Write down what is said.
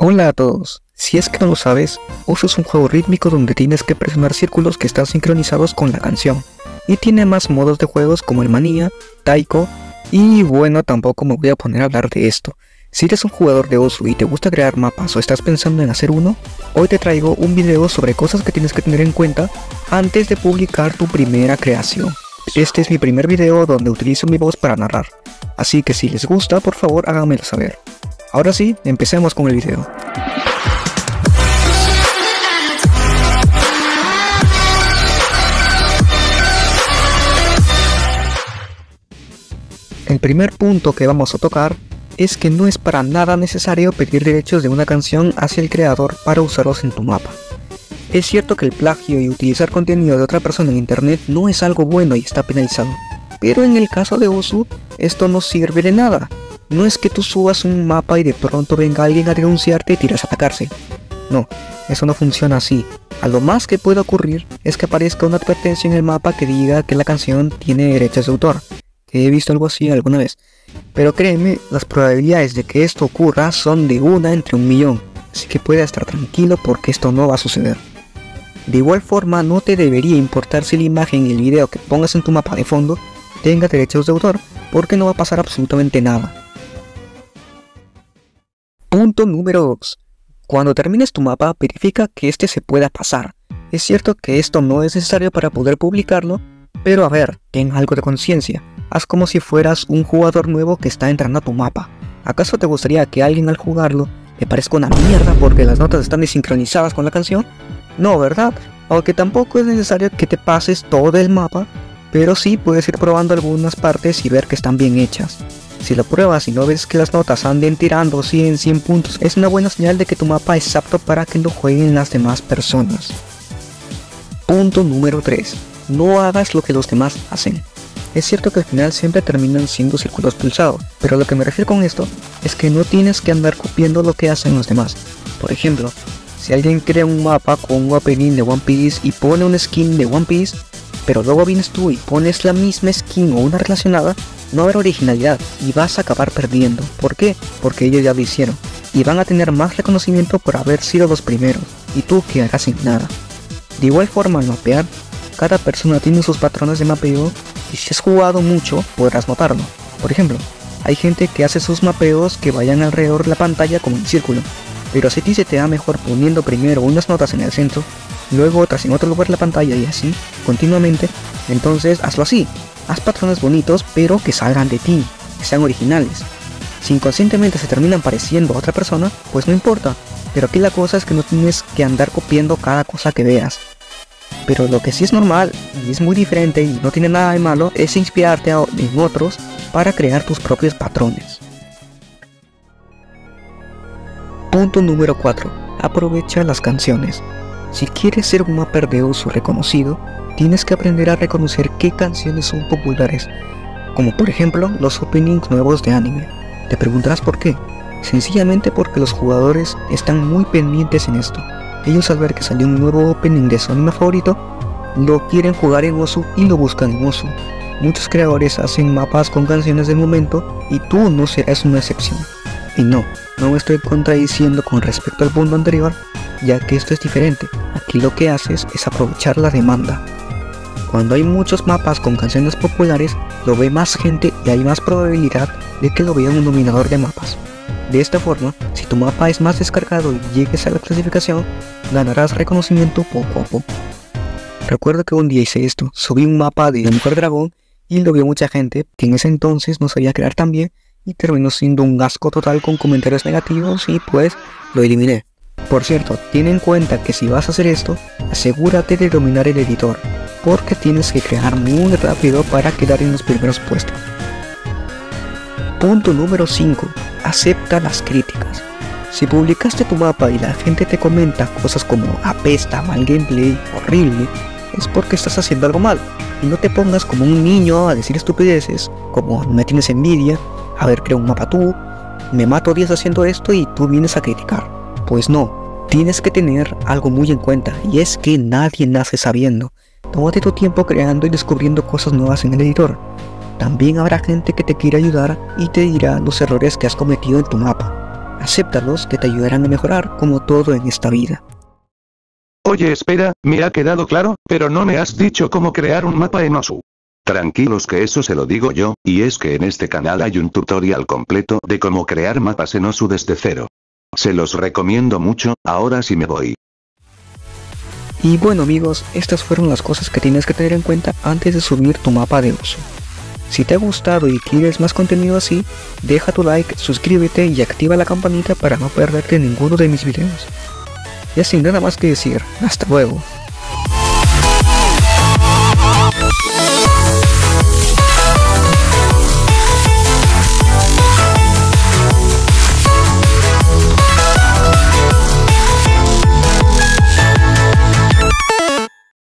Hola a todos. Si es que no lo sabes, Osu es un juego rítmico donde tienes que presionar círculos que están sincronizados con la canción. Y tiene más modos de juegos como el Manía, Taiko, y bueno, tampoco me voy a poner a hablar de esto. Si eres un jugador de Osu y te gusta crear mapas o estás pensando en hacer uno, hoy te traigo un video sobre cosas que tienes que tener en cuenta antes de publicar tu primera creación. Este es mi primer video donde utilizo mi voz para narrar, así que si les gusta por favor háganmelo saber. Ahora sí, empecemos con el video. El primer punto que vamos a tocar es que no es para nada necesario pedir derechos de una canción hacia el creador para usarlos en tu mapa. Es cierto que el plagio y utilizar contenido de otra persona en internet no es algo bueno y está penalizado, pero en el caso de Osu, esto no sirve de nada. No es que tú subas un mapa y de pronto venga alguien a denunciarte y tiras a atacarse. No, eso no funciona así. A lo más que puede ocurrir es que aparezca una advertencia en el mapa que diga que la canción tiene derechos de autor. He visto algo así alguna vez. Pero créeme, las probabilidades de que esto ocurra son de una entre un millón. Así que puede estar tranquilo porque esto no va a suceder. De igual forma, no te debería importar si la imagen y el video que pongas en tu mapa de fondo tenga derechos de autor, porque no va a pasar absolutamente nada. Punto número 2. Cuando termines tu mapa, verifica que este se pueda pasar. Es cierto que esto no es necesario para poder publicarlo, pero a ver, ten algo de conciencia. Haz como si fueras un jugador nuevo que está entrando a tu mapa. ¿Acaso te gustaría que alguien al jugarlo le parezca una mierda porque las notas están desincronizadas con la canción? No, ¿verdad? Aunque tampoco es necesario que te pases todo el mapa, pero sí puedes ir probando algunas partes y ver que están bien hechas. Si lo pruebas y no ves que las notas anden tirando 100, 100 puntos, es una buena señal de que tu mapa es apto para que lo jueguen las demás personas. Punto número 3. No hagas lo que los demás hacen. Es cierto que al final siempre terminan siendo círculos pulsados, pero lo que me refiero con esto es que no tienes que andar copiando lo que hacen los demás. Por ejemplo, si alguien crea un mapa con un opening de One Piece y pone un skin de One Piece, pero luego vienes tú y pones la misma skin o una relacionada, no habrá originalidad y vas a acabar perdiendo. ¿Por qué? Porque ellos ya lo hicieron y van a tener más reconocimiento por haber sido los primeros y tú quedarás sin nada. De igual forma al mapear, cada persona tiene sus patrones de mapeo y si has jugado mucho podrás notarlo. Por ejemplo, hay gente que hace sus mapeos que vayan alrededor de la pantalla como un círculo, pero si a ti se te da mejor poniendo primero unas notas en el centro, luego otras en otro lugar de la pantalla y así, continuamente, entonces hazlo así, Haz patrones bonitos, pero que salgan de ti, que sean originales. Si inconscientemente se terminan pareciendo a otra persona, pues no importa. Pero aquí la cosa es que no tienes que andar copiando cada cosa que veas. Pero lo que sí es normal y es muy diferente y no tiene nada de malo es inspirarte en otros para crear tus propios patrones. Punto número 4. Aprovecha las canciones. Si quieres ser un mapper de uso reconocido, tienes que aprender a reconocer qué canciones son populares, como por ejemplo los openings nuevos de anime. Te preguntarás por qué. Sencillamente porque los jugadores están muy pendientes en esto. Ellos al ver que salió un nuevo opening de su anime favorito, lo quieren jugar en Osu y lo buscan en Osu. Muchos creadores hacen mapas con canciones del momento y tú no serás una excepción. Y no, no me estoy contradiciendo con respecto al punto anterior, ya que esto es diferente. Aquí lo que haces es aprovechar la demanda. Cuando hay muchos mapas con canciones populares, lo ve más gente y hay más probabilidad de que lo vea un dominador de mapas. De esta forma, si tu mapa es más descargado y llegues a la clasificación, ganarás reconocimiento poco a poco. Recuerdo que un día hice esto, subí un mapa de la Mujer Dragón y lo vio mucha gente que en ese entonces no sabía crear tan bien y terminó siendo un asco total con comentarios negativos y pues lo eliminé. Por cierto, ten en cuenta que si vas a hacer esto, asegúrate de dominar el editor, porque tienes que crear muy rápido para quedar en los primeros puestos. Punto número 5. Acepta las críticas. Si publicaste tu mapa y la gente te comenta cosas como apesta, mal gameplay, horrible, es porque estás haciendo algo mal. Y no te pongas como un niño a decir estupideces, como me tienes envidia, a ver, creo un mapa tú, me mato 10 haciendo esto y tú vienes a criticar. Pues no, tienes que tener algo muy en cuenta y es que nadie nace sabiendo. Tómate tu tiempo creando y descubriendo cosas nuevas en el editor. También habrá gente que te quiera ayudar y te dirá los errores que has cometido en tu mapa. acéptalos que te ayudarán a mejorar como todo en esta vida. Oye espera, me ha quedado claro, pero no me has dicho cómo crear un mapa en Osu. Tranquilos que eso se lo digo yo, y es que en este canal hay un tutorial completo de cómo crear mapas en Osu desde cero. Se los recomiendo mucho, ahora sí me voy. Y bueno amigos, estas fueron las cosas que tienes que tener en cuenta antes de subir tu mapa de Osu. Si te ha gustado y quieres más contenido así, deja tu like, suscríbete y activa la campanita para no perderte ninguno de mis videos. Y sin nada más que decir, hasta luego.